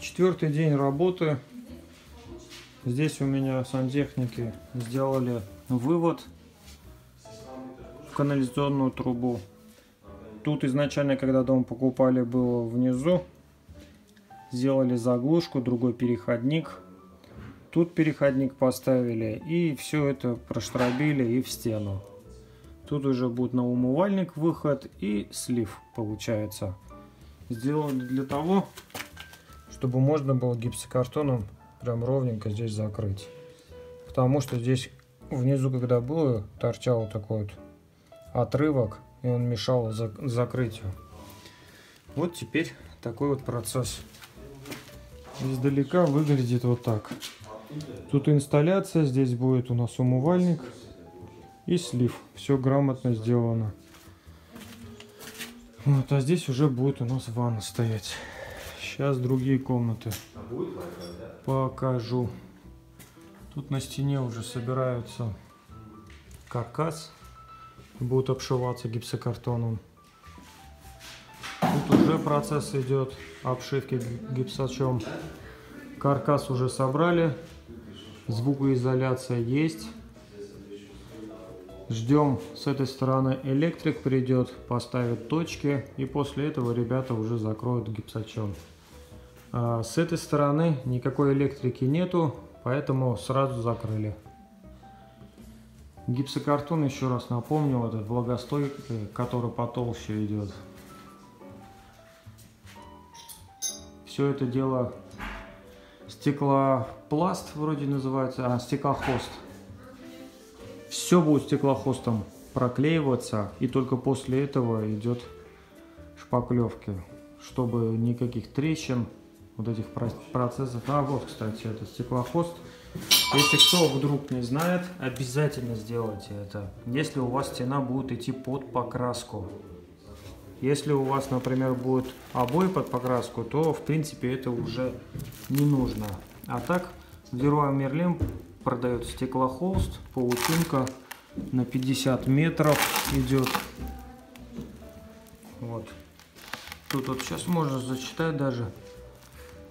Четвертый день работы. Здесь у меня сантехники сделали вывод в канализационную трубу. Тут изначально, когда дом покупали, было внизу. Сделали заглушку, другой переходник. Тут переходник поставили и все это проштробили и в стену. Тут уже будет на умывальник выход и слив получается. Сделали для того, чтобы можно было гипсокартоном прям ровненько здесь закрыть. Потому что здесь внизу, когда было, торчал такой вот отрывок, и он мешал закрытию. Вот теперь такой вот процесс. Издалека выглядит вот так. Тут инсталляция, здесь будет у нас умывальник и слив. Все грамотно сделано. Вот, а здесь уже будет у нас ванна стоять. Сейчас другие комнаты покажу. Тут на стене уже собираются каркас. Будут обшиваться гипсокартоном. Тут уже процесс идет обшивки гипсачом. Каркас уже собрали. Звукоизоляция есть. Ждем с этой стороны электрик придет, поставит точки и после этого ребята уже закроют гипсачом. А с этой стороны никакой электрики нету, поэтому сразу закрыли. Гипсокартон, еще раз напомню, этот влагостойкий, который потолще идет. Все это дело стеклопласт вроде называется, а стеклохост. Все будет стеклохостом проклеиваться, и только после этого идет шпаклевки, чтобы никаких трещин, вот этих процессов. А вот, кстати, это стеклохост. Если кто вдруг не знает, обязательно сделайте это. Если у вас стена будет идти под покраску. Если у вас, например, будет обои под покраску, то, в принципе, это уже не нужно. А так, в Leroy продает стеклохолст, паутинка на 50 метров идет. Вот. Тут вот сейчас можно зачитать даже.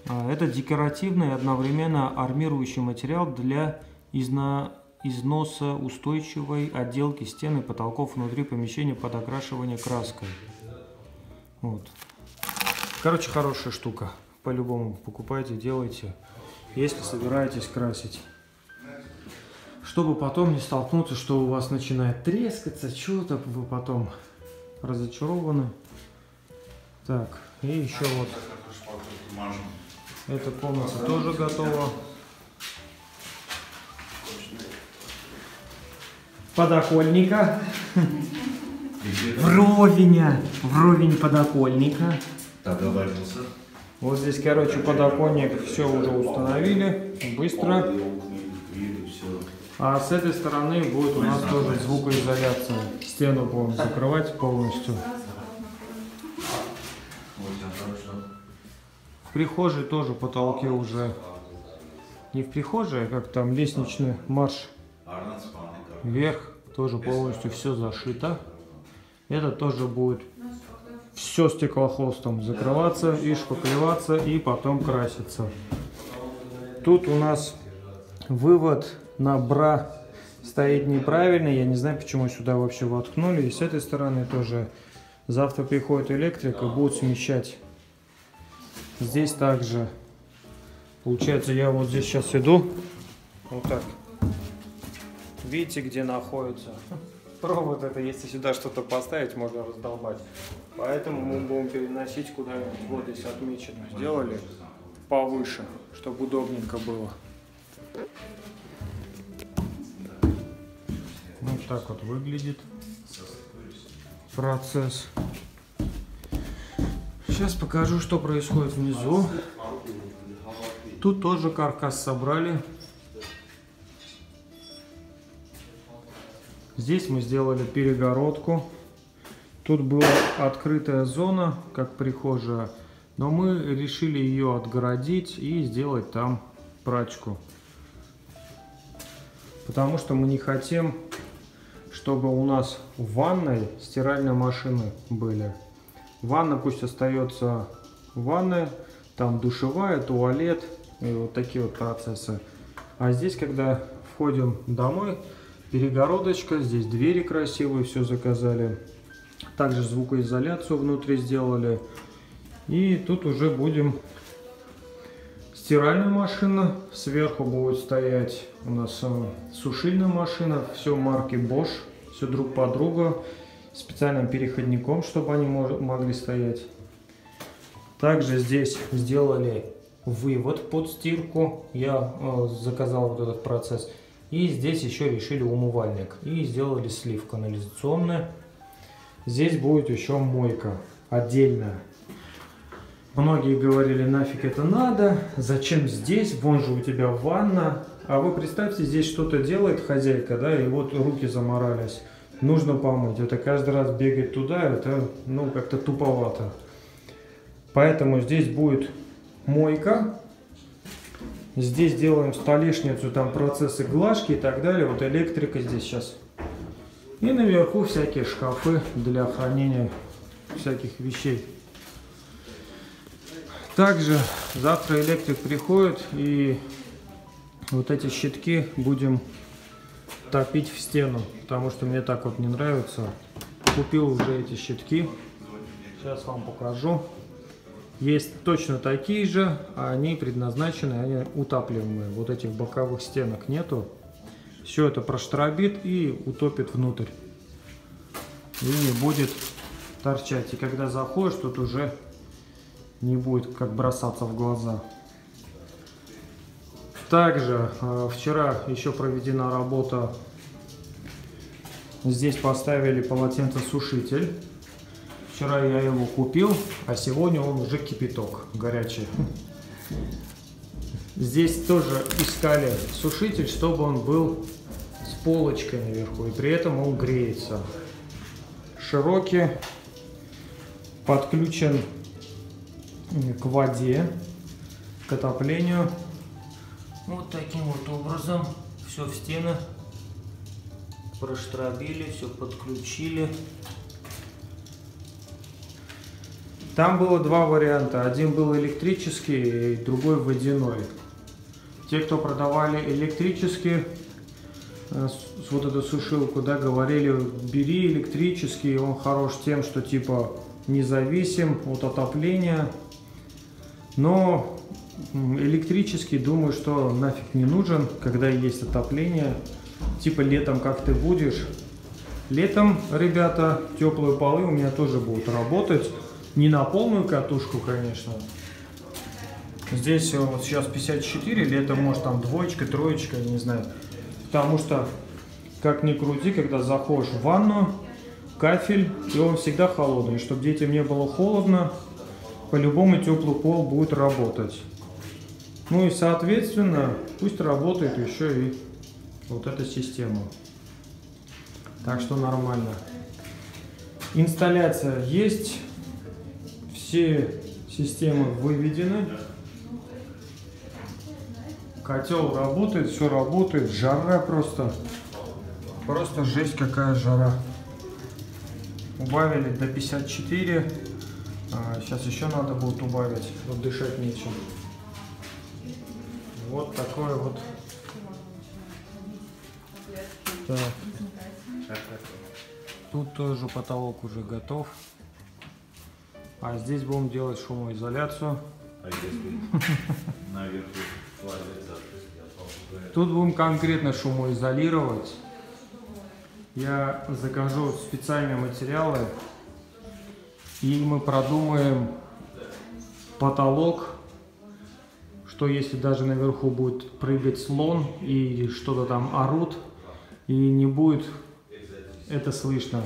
А, это декоративный одновременно армирующий материал для изна... износа устойчивой отделки стен и потолков внутри помещения под окрашивание краской. Вот. Короче, хорошая штука. По-любому покупайте, делайте, если собираетесь красить. Чтобы потом не столкнуться, что у вас начинает трескаться, что-то вы потом разочарованы. Так, и еще вот эта комната тоже готова. Подоконника. Вровень, вровень подоконника. Вот здесь, короче, подоконник все уже установили. Быстро. А с этой стороны будет у нас тоже звукоизоляция. Стену будем закрывать полностью. В прихожей тоже потолки уже не в прихожей, а как там лестничный марш вверх. Тоже полностью все зашито. Это тоже будет все стеклохолстом закрываться и шпаклеваться и потом краситься. Тут у нас вывод на бра стоит неправильно. Я не знаю, почему сюда вообще воткнули. И с этой стороны тоже завтра приходит электрик и будет смещать Здесь также, получается, я вот здесь сейчас иду, вот так. Видите, где находится? Провод это, если сюда что-то поставить, можно раздолбать. Поэтому мы будем переносить куда-нибудь, вот здесь отмечено. Сделали повыше, чтобы удобненько было. Так вот выглядит процесс. Сейчас покажу, что происходит внизу. Тут тоже каркас собрали. Здесь мы сделали перегородку. Тут была открытая зона, как прихожая, но мы решили ее отгородить и сделать там прачку. Потому что мы не хотим, чтобы у нас в ванной стиральные машины были. Ванна пусть остается в ванной, Там душевая, туалет, и вот такие вот процессы. А здесь, когда входим домой, перегородочка, здесь двери красивые, все заказали. Также звукоизоляцию внутри сделали. И тут уже будем стиральная машина, сверху будет стоять у нас э, сушильная машина, все марки Bosch, все друг по другу, специальным переходником, чтобы они могли стоять. Также здесь сделали вывод под стирку, я э, заказал вот этот процесс. И здесь еще решили умывальник и сделали слив канализационный. Здесь будет еще мойка отдельная. Многие говорили, нафиг это надо, зачем здесь, вон же у тебя ванна. А вы представьте, здесь что-то делает хозяйка, да, и вот руки заморались. Нужно помыть. Это каждый раз бегать туда, это, ну, как-то туповато. Поэтому здесь будет мойка. Здесь делаем столешницу, там процессы глажки и так далее. Вот электрика здесь сейчас. И наверху всякие шкафы для хранения всяких вещей. Также завтра электрик приходит и вот эти щитки будем топить в стену, потому что мне так вот не нравится. Купил уже эти щитки, сейчас вам покажу. Есть точно такие же, а они предназначены, они утапливаемые. Вот этих боковых стенок нету. Все это проштробит и утопит внутрь. И не будет торчать. И когда заходишь, тут уже не будет как бросаться в глаза. Также э, вчера еще проведена работа. Здесь поставили полотенцесушитель. Вчера я его купил, а сегодня он уже кипяток горячий. Здесь тоже искали сушитель, чтобы он был с полочкой наверху, и при этом он греется. Широкий, подключен к воде, к отоплению. Вот таким вот образом все в стены проштробили, все подключили. Там было два варианта. Один был электрический, другой водяной. Те, кто продавали электрический, э, вот эту сушилку, да, говорили, бери электрический, он хорош тем, что типа независим от отопления, но электрический, думаю, что нафиг не нужен, когда есть отопление. Типа летом как ты будешь. Летом, ребята, теплые полы у меня тоже будут работать. Не на полную катушку, конечно. Здесь вот сейчас 54, летом может там двоечка, троечка, не знаю. Потому что, как ни крути, когда заходишь в ванну, кафель, и он всегда холодный. Чтобы детям не было холодно, по-любому теплый пол будет работать. Ну и соответственно, пусть работает еще и вот эта система. Так что нормально. Инсталляция есть. Все системы выведены. Котел работает, все работает. Жара просто. Просто жесть какая жара. Убавили до 54. А, сейчас еще надо будет убавить. Вот дышать нечем. Вот такое вот. Так. Тут тоже потолок уже готов. А здесь будем делать шумоизоляцию. А если наверху Тут будем конкретно шумоизолировать. Я закажу специальные материалы и мы продумаем потолок, что если даже наверху будет прыгать слон и что-то там орут, и не будет это слышно,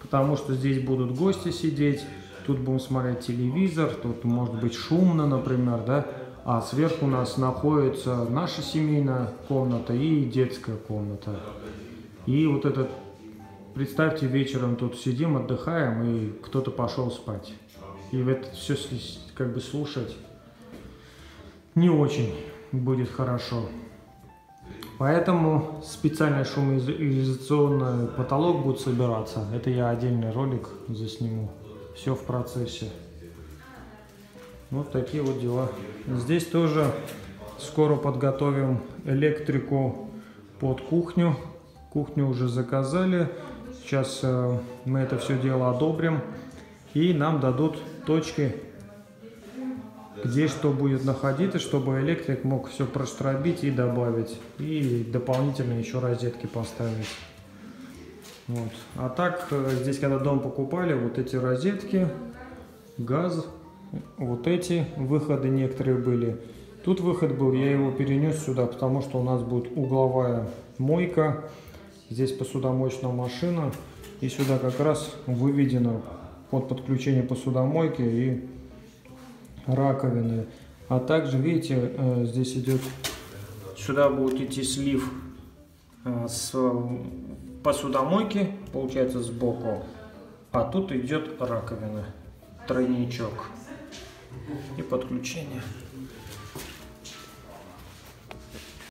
потому что здесь будут гости сидеть, тут будем смотреть телевизор, тут может быть шумно, например, да, а сверху у нас находится наша семейная комната и детская комната. И вот этот Представьте, вечером тут сидим, отдыхаем, и кто-то пошел спать. И в это все как бы слушать не очень будет хорошо. Поэтому специальный шумоизоляционный потолок будет собираться. Это я отдельный ролик засниму. Все в процессе. Вот такие вот дела. Здесь тоже скоро подготовим электрику под кухню. Кухню уже заказали. Сейчас э, мы это все дело одобрим. И нам дадут точки, где что будет находиться, чтобы электрик мог все простробить и добавить. И дополнительно еще розетки поставить. Вот. А так, э, здесь когда дом покупали, вот эти розетки, газ, вот эти выходы некоторые были. Тут выход был, я его перенес сюда, потому что у нас будет угловая мойка. Здесь посудомоечная машина. И сюда как раз выведено под подключение посудомойки и раковины. А также, видите, э, здесь идет, сюда будет идти слив э, с посудомойки, получается сбоку. А тут идет раковина, тройничок и подключение.